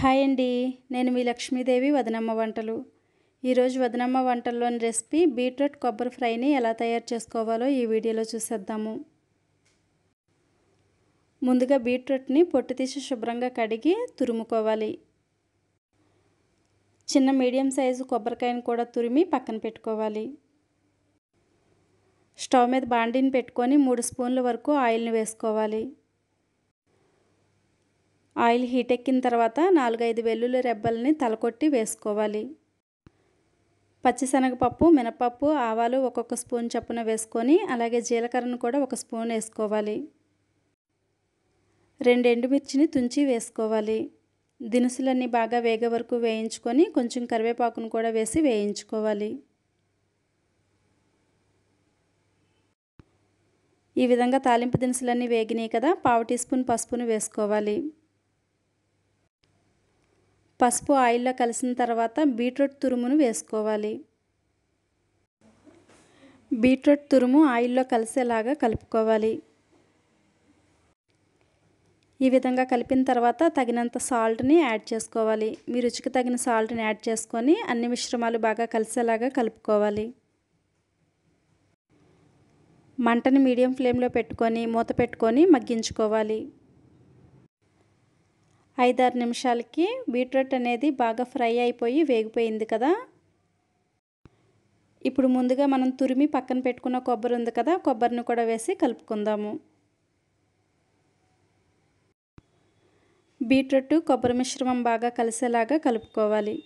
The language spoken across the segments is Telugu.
హాయ్ అండి. నేను మీ లక్ష్మీదేవి వదనమ్మ వంటలు. ఈరోజు వదనమ్మ వంటల్లోని రెసిపీ బీట్రూట్ కొబ్బరి ఫ్రైని ఎలా తయారు చేసుకోవాలో ఈ వీడియోలో చూసేద్దాము. ముందుగా బీట్రూట్ని పొట్టు తీసి శుభ్రంగా కడిగి తురుముకోవాలి. చిన్న మీడియం సైజు కొబ్బరికాయను కూడా తురిమి పక్కన పెట్టుకోవాలి. స్టవ్ మీద బాండీని పెట్టుకొని మూడు స్పూన్ల వరకు ఆయిల్ని వేసుకోవాలి. ఆయిల్ హీట్ ఎక్కిన తర్వాత నాలుగైదు వెల్లుల్లి రెబ్బల్ని తలకొట్టి వేసుకోవాలి. పచ్చిశనగపప్పు మినపప్పు ఆవాలు ఒక్కొక్క స్పూన్ చప్పున వేసుకొని అలాగే జీలకర్రను కూడా ఒక స్పూన్ వేసుకోవాలి. రెండు ఎండుమిర్చిని తుంచి వేసుకోవాలి. దినుసులన్నీ బాగా వేగే వరకు వేయించుకొని కొంచెం కరివేపాకును కూడా వేసి వేయించుకోవాలి. ఈ విధంగా తాలింపు దినుసులన్నీ వేగినాయి కదా పావు టీ స్పూన్ పసుపును వేసుకోవాలి. పసుపు ఆయిల్లో కలిసిన తర్వాత బీట్రూట్ తురుమును వేసుకోవాలి. బీట్రూట్ తురుము ఆయిల్లో కలిసేలాగా కలుపుకోవాలి. ఈ విధంగా కలిపిన తర్వాత తగినంత సాల్ట్ని యాడ్ చేసుకోవాలి. మీ రుచికి తగిన సాల్ట్ని యాడ్ చేసుకొని అన్ని మిశ్రమాలు బాగా కలిసేలాగా కలుపుకోవాలి. మంటని మీడియం ఫ్లేమ్లో పెట్టుకొని మూత పెట్టుకొని మగ్గించుకోవాలి. ఐదారు నిమిషాలకి బీట్రూట్ అనేది బాగా ఫ్రై అయిపోయి వేగిపోయింది కదా. ఇప్పుడు ముందుగా మనం తురిమి పక్కన పెట్టుకున్న కొబ్బరి ఉంది కదా కొబ్బరిని కూడా వేసి కలుపుకుందాము. బీట్రూట్ కొబ్బరి మిశ్రమం బాగా కలిసేలాగా కలుపుకోవాలి.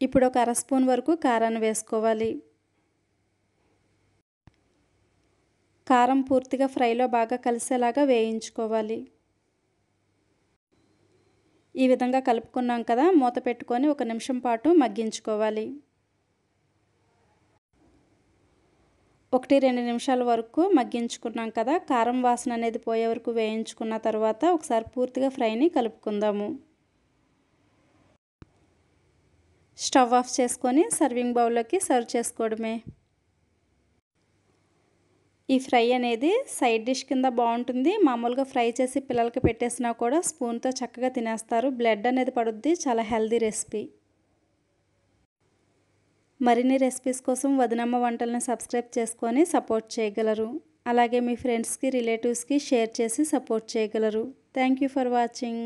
ఇప్పుడు ఒక అర స్పూన్ వరకు కారాన్ని వేసుకోవాలి. కారం పూర్తిగా ఫ్రైలో బాగా కలిసేలాగా వేయించుకోవాలి. ఈ విధంగా కలుపుకున్నాం కదా మూత పెట్టుకొని ఒక నిమిషం పాటు మగ్గించుకోవాలి. ఒకటి రెండు నిమిషాల వరకు మగ్గించుకున్నాం కదా కారం వాసన అనేది పోయే వరకు వేయించుకున్న తర్వాత ఒకసారి పూర్తిగా ఫ్రైని కలుపుకుందాము. స్టవ్ ఆఫ్ చేసుకొని సర్వింగ్ బౌల్లోకి సర్వ్ చేసుకోవడమే. ఈ ఫ్రై అనేది సైడ్ డిష్ కింద బాగుంటుంది. మామూలుగా ఫ్రై చేసి పిల్లలకి పెట్టేసినా కూడా స్పూన్తో చక్కగా తినేస్తారు. బ్లడ్ అనేది పడుద్ది. చాలా హెల్దీ రెసిపీ. మరిన్ని రెసిపీస్ కోసం వదినమ్మ వంటలను సబ్స్క్రైబ్ చేసుకొని సపోర్ట్ చేయగలరు. అలాగే మీ ఫ్రెండ్స్కి రిలేటివ్స్కి షేర్ చేసి సపోర్ట్ చేయగలరు. Thank you for watching.